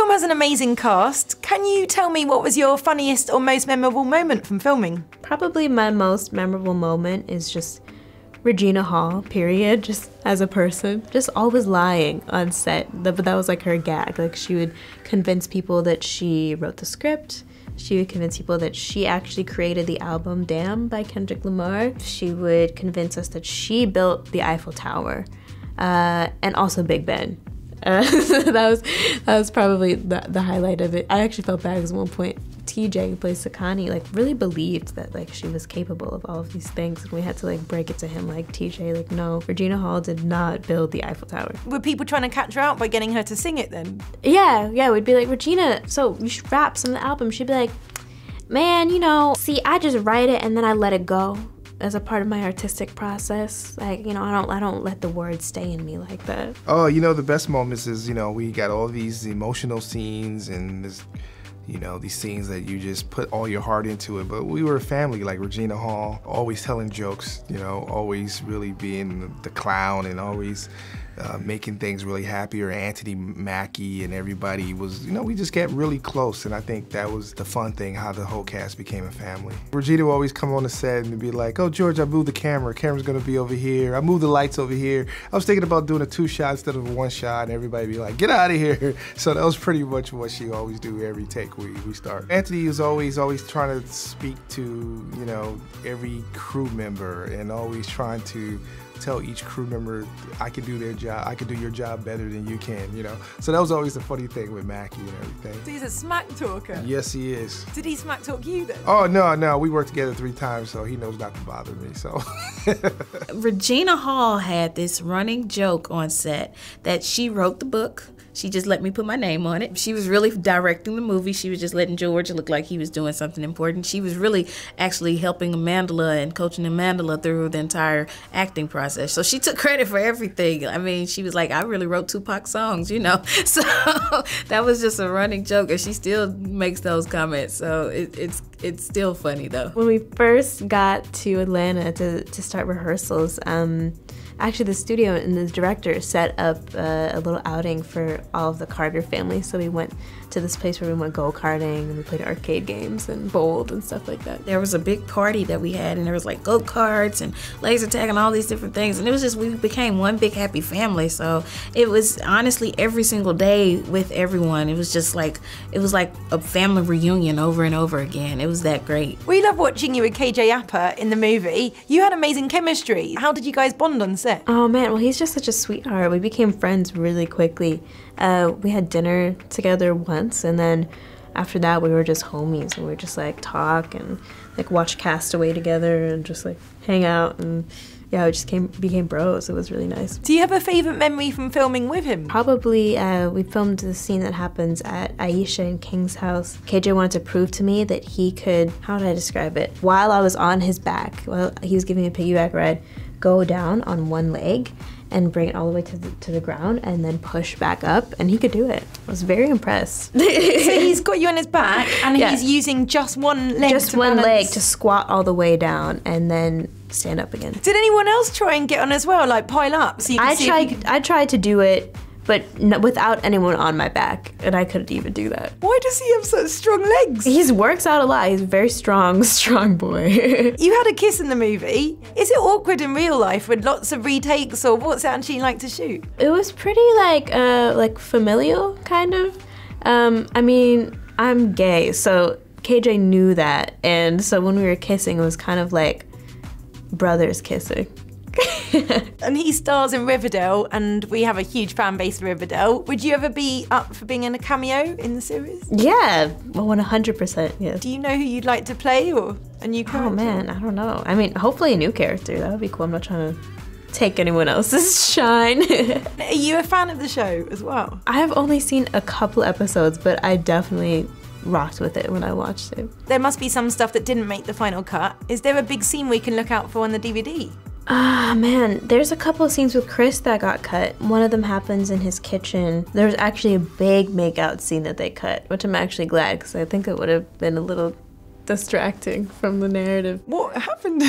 film has an amazing cast. Can you tell me what was your funniest or most memorable moment from filming? Probably my most memorable moment is just Regina Hall, period, just as a person, just always lying on set. But that was like her gag. Like she would convince people that she wrote the script. She would convince people that she actually created the album Damn by Kendrick Lamar. She would convince us that she built the Eiffel Tower uh, and also Big Ben. Uh, that was that was probably the, the highlight of it. I actually felt bad because at one point TJ, who plays Sekani, like really believed that like she was capable of all of these things, and we had to like break it to him, like TJ, like no, Regina Hall did not build the Eiffel Tower. Were people trying to catch her out by getting her to sing it then? Yeah, yeah, we'd be like Regina, so you should rap some of the album. She'd be like, man, you know, see, I just write it and then I let it go as a part of my artistic process. Like, you know, I don't I don't let the words stay in me like that. Oh, you know, the best moments is, you know, we got all these emotional scenes and this you know, these scenes that you just put all your heart into it. But we were a family, like Regina Hall, always telling jokes, you know, always really being the clown and always uh, making things really happier. Anthony Mackie and everybody was, you know, we just get really close. And I think that was the fun thing, how the whole cast became a family. Regina would always come on the set and be like, oh, George, I moved the camera. Camera's gonna be over here. I moved the lights over here. I was thinking about doing a two shot instead of a one shot, and everybody be like, get out of here. So that was pretty much what she always do every take we, we start. Anthony is always, always trying to speak to, you know, every crew member and always trying to tell each crew member I can do their job, I can do your job better than you can, you know. So that was always the funny thing with Mackie and everything. So he's a smack talker. Yes, he is. Did he smack talk you then? Oh no, no, we worked together three times, so he knows not to bother me. So Regina Hall had this running joke on set that she wrote the book she just let me put my name on it. She was really directing the movie. She was just letting George look like he was doing something important. She was really actually helping Amandla and coaching Amandla through the entire acting process. So she took credit for everything. I mean, she was like, I really wrote Tupac songs, you know. So that was just a running joke, and she still makes those comments. So it, it's it's still funny though. When we first got to Atlanta to, to start rehearsals, um, actually the studio and the director set up uh, a little outing for all of the Carter family. So we went to this place where we went go karting and we played arcade games and bowled and stuff like that. There was a big party that we had, and there was like go karts and laser tag and all these different things. And it was just we became one big happy family. So it was honestly every single day with everyone. It was just like it was like a family reunion over and over again. It was that great. We love watching you with KJ Apa in the movie. You had amazing chemistry. How did you guys bond on set? Oh man, well he's just such a sweetheart. We became friends really quickly. Uh, we had dinner together once, and then after that, we were just homies, and we would just like talk and like watch Castaway together, and just like hang out, and yeah, we just came became bros. It was really nice. Do you have a favorite memory from filming with him? Probably, uh, we filmed the scene that happens at Iesha and King's house. KJ wanted to prove to me that he could. How did I describe it? While I was on his back, while he was giving me a piggyback ride, go down on one leg and bring it all the way to the, to the ground and then push back up and he could do it i was very impressed so he's got you on his back and yeah. he's using just one leg just one balance. leg to squat all the way down and then stand up again did anyone else try and get on as well like pile up so i tried i tried to do it but without anyone on my back, and I couldn't even do that. Why does he have such strong legs? He works out a lot. He's a very strong, strong boy. you had a kiss in the movie. Is it awkward in real life with lots of retakes, or what's it actually like to shoot? It was pretty like uh, like familial, kind of. Um, I mean, I'm gay, so KJ knew that, and so when we were kissing, it was kind of like brothers kissing. and he stars in Riverdale, and we have a huge fan base of Riverdale. Would you ever be up for being in a cameo in the series? Yeah, well, 100%. Yeah. Do you know who you'd like to play or a new oh, character? Oh man, I don't know. I mean, hopefully a new character. That would be cool. I'm not trying to take anyone else's shine. Are you a fan of the show as well? I have only seen a couple episodes, but I definitely rocked with it when I watched it. There must be some stuff that didn't make the final cut. Is there a big scene we can look out for on the DVD? Ah, man, there's a couple of scenes with Chris that got cut. One of them happens in his kitchen. There's actually a big makeout scene that they cut, which I'm actually glad because I think it would have been a little distracting from the narrative. What happened?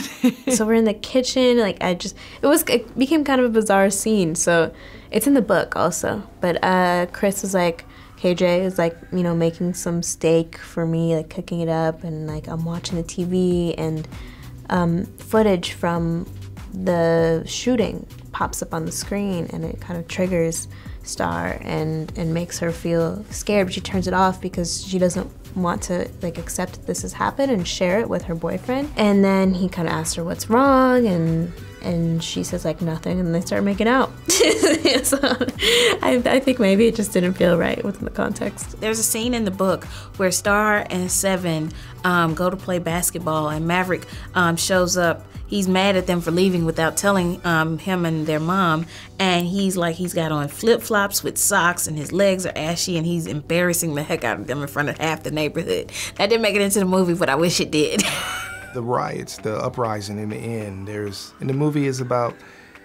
so we're in the kitchen. Like I just, it was, it became kind of a bizarre scene. So it's in the book also. But uh, Chris was like, KJ is like, you know, making some steak for me, like cooking it up, and like I'm watching the TV, and um, footage from the shooting pops up on the screen, and it kind of triggers Starr and and makes her feel scared. But she turns it off because she doesn't want to like accept that this has happened and share it with her boyfriend. And then he kind of asks her what's wrong, and and she says like nothing, and they start making out. so I, I think maybe it just didn't feel right within the context. There's a scene in the book where Starr and Seven um, go to play basketball, and Maverick um, shows up. He's mad at them for leaving without telling um, him and their mom, and he's like he's got on flip flops with socks, and his legs are ashy, and he's embarrassing the heck out of them in front of half the neighborhood. That didn't make it into the movie, but I wish it did. the riots, the uprising in the end. There's and the movie is about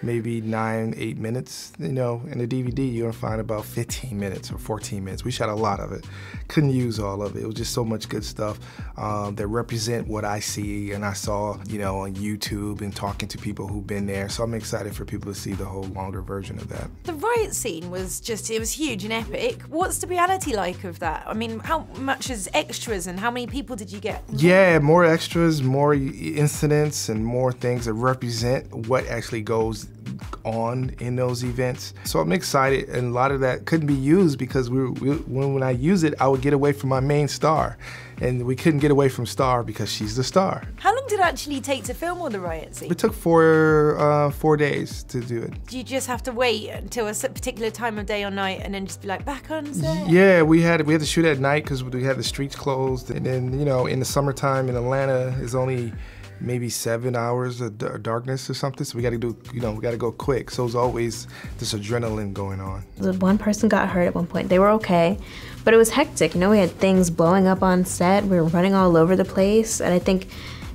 maybe nine, eight minutes. You know, in the DVD you're gonna find about 15 minutes or 14 minutes. We shot a lot of it. Couldn't use all of it. It was just so much good stuff um, that represent what I see and I saw, you know, on YouTube and talking to people who've been there. So I'm excited for people to see the whole longer version of that. The riot scene was just, it was huge and epic. What's the reality like of that? I mean, how much is extras and how many people did you get? Yeah, more extras, more incidents, and more things that represent what actually goes on in those events. So I'm excited, and a lot of that couldn't be used because we, we, when, when I use it, I would get away from my main star, and we couldn't get away from Starr because she's the star. How long did it actually take to film all the riot scene? It took four uh, four days to do it. Do you just have to wait until a particular time of day or night, and then just be like back on set? Yeah, we had we had to shoot at night because we had the streets closed, and then you know in the summertime in Atlanta is only maybe seven hours of darkness or something. So we got to do, you know, we got to go quick. So it's always this adrenaline going on. One person got hurt at one point. They were okay, but it was hectic. You know, we had things blowing up on set. We were running all over the place, and I think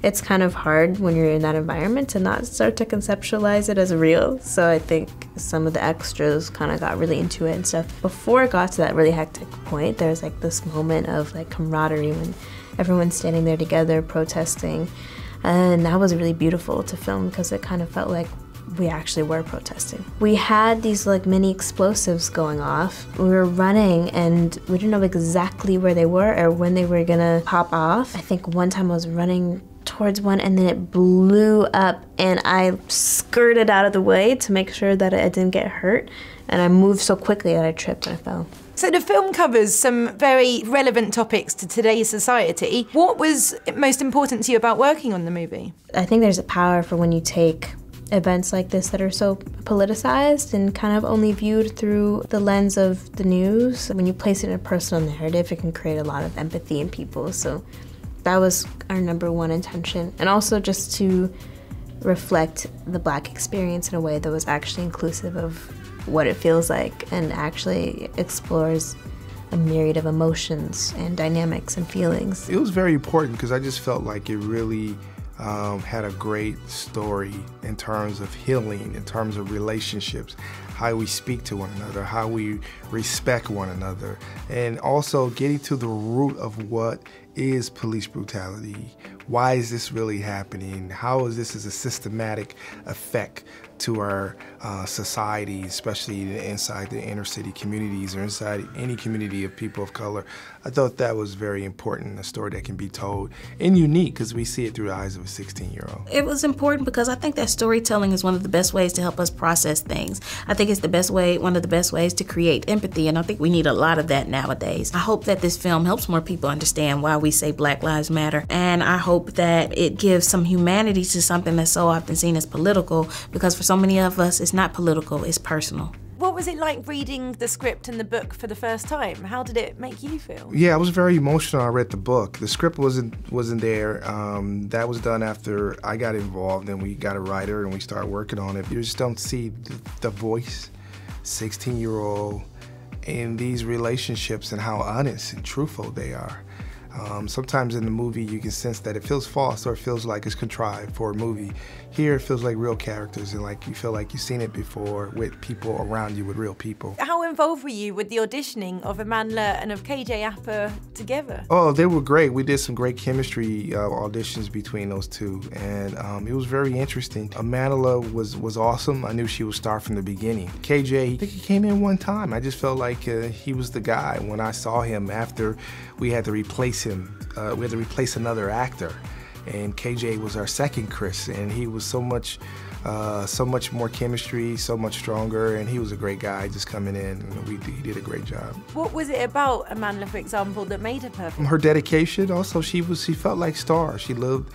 it's kind of hard when you're in that environment to not start to conceptualize it as real. So I think some of the extras kind of got really into it and stuff. Before it got to that really hectic point, there's like this moment of like camaraderie when everyone's standing there together protesting and that was really beautiful to film because it kind of felt like we actually were protesting. We had these like mini explosives going off. We were running and we didn't know exactly where they were or when they were gonna pop off. I think one time I was running towards one and then it blew up and I skirted out of the way to make sure that I didn't get hurt and I moved so quickly that I tripped and I fell. So the film covers some very relevant topics to today's society. What was most important to you about working on the movie? I think there's a power for when you take events like this that are so politicized and kind of only viewed through the lens of the news. When you place it in a personal narrative, it can create a lot of empathy in people. So that was our number one intention. And also just to reflect the black experience in a way that was actually inclusive of what it feels like and actually explores a myriad of emotions and dynamics and feelings. It was very important because I just felt like it really um, had a great story in terms of healing, in terms of relationships, how we speak to one another, how we respect one another, and also getting to the root of what is police brutality. Why is this really happening? How is this as a systematic effect to our uh, society, especially inside the inner city communities or inside any community of people of color. I thought that was very important, a story that can be told and unique because we see it through the eyes of a 16 year old. It was important because I think that storytelling is one of the best ways to help us process things. I think it's the best way, one of the best ways to create empathy, and I think we need a lot of that nowadays. I hope that this film helps more people understand why we say Black Lives Matter, and I hope that it gives some humanity to something that's so often seen as political because for so many of us, it's not political, it's personal. What was it like reading the script and the book for the first time? How did it make you feel? Yeah, I was very emotional. I read the book. The script wasn't wasn't there. Um, that was done after I got involved and we got a writer and we started working on it. You just don't see the, the voice, 16 year old, in these relationships and how honest and truthful they are. Um, sometimes in the movie, you can sense that it feels false or it feels like it's contrived for a movie. Here, it feels like real characters and like you feel like you've seen it before with people around you, with real people. How involved were you with the auditioning of Amandla and of KJ Apa together? Oh, they were great. We did some great chemistry uh, auditions between those two, and um, it was very interesting. Amandla was was awesome. I knew she would start from the beginning. KJ, I think he came in one time. I just felt like uh, he was the guy when I saw him after we had to replace him. Uh, we had to replace another actor and KJ was our second Chris, and he was so much, uh, so much more chemistry, so much stronger, and he was a great guy just coming in, and we, he did a great job. What was it about Amandla, for example, that made her perfect? Her dedication. Also, she was she felt like Starr. She lived.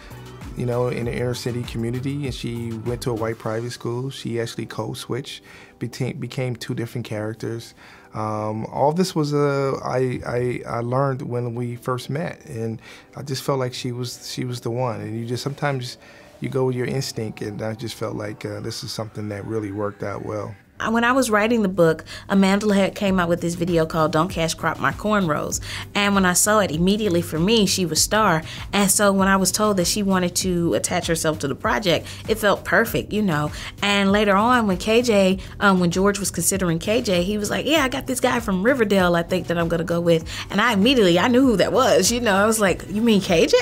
You know, in an inner city community, and she went to a white private school. She actually code switched, became, became two different characters. Um, all this was uh, I, I, I learned when we first met, and I just felt like she was she was the one. And you just sometimes you go with your instinct, and I just felt like uh, this is something that really worked out well when I was writing the book, Amandla had came out with this video called "Don't Cash Crop My Cornrows," and when I saw it, immediately for me, she was star. And so when I was told that she wanted to attach herself to the project, it felt perfect, you know. And later on, when KJ, um, when George was considering KJ, he was like, "Yeah, I got this guy from Riverdale. I think that I'm gonna go with." And I immediately I knew who that was. You know, I was like, "You mean KJ?"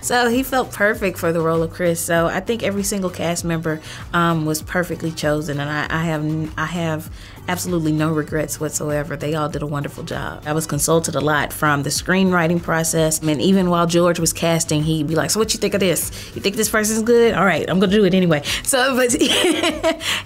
so he felt perfect for the role of Chris. So I think every single cast member um, was perfectly chosen, and I, I have I have absolutely no regrets whatsoever. They all did a wonderful job. I was consulted a lot from the screenwriting process. I mean, even while George was casting, he'd be like, So, what you think of this? You think this person's good? All right, I'm gonna do it anyway. So, but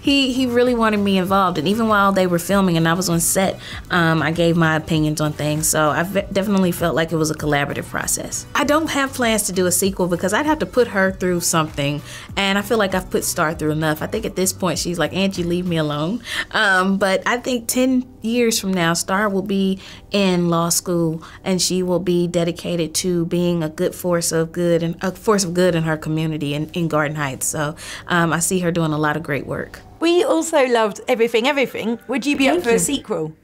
he, he really wanted me involved. And even while they were filming and I was on set, um, I gave my opinions on things. So, I definitely felt like it was a collaborative process. I don't have plans to do a sequel because I'd have to put her through something. And I feel like I've put Starr through enough. I think at this point, she's like, Angie, leave me alone. Um, but I think 10 years from now, Starr will be in law school and she will be dedicated to being a good force of good and a force of good in her community in, in Garden Heights. So um, I see her doing a lot of great work. We also loved Everything Everything. Would you be Thank up for you. a sequel?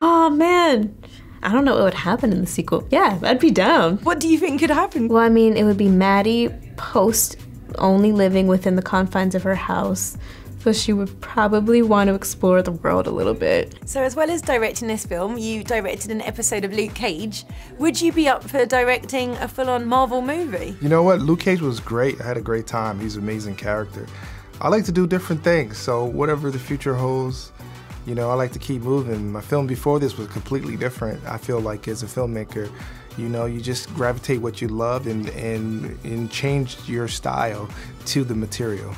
Oh, man. I don't know what would happen in the sequel. Yeah, I'd be down. What do you think could happen? Well, I mean, it would be Maddy post only living within the confines of her house so she would probably want to explore the world a little bit. So, as well as directing this film, you directed an episode of Luke Cage. Would you be up for directing a full on Marvel movie? You know what? Luke Cage was great. I had a great time. He's an amazing character. I like to do different things, so whatever the future holds, you know, I like to keep moving. My film before this was completely different. I feel like as a filmmaker, you know, you just gravitate what you love and, and, and change your style to the material.